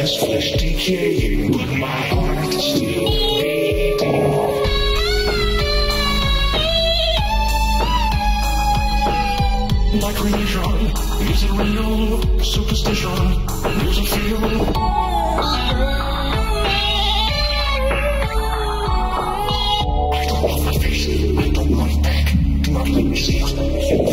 this flesh decaying with my heart still beating. My creation is a real superstition. There's a feel. I don't want my face, I don't want it back. Do not let me see it.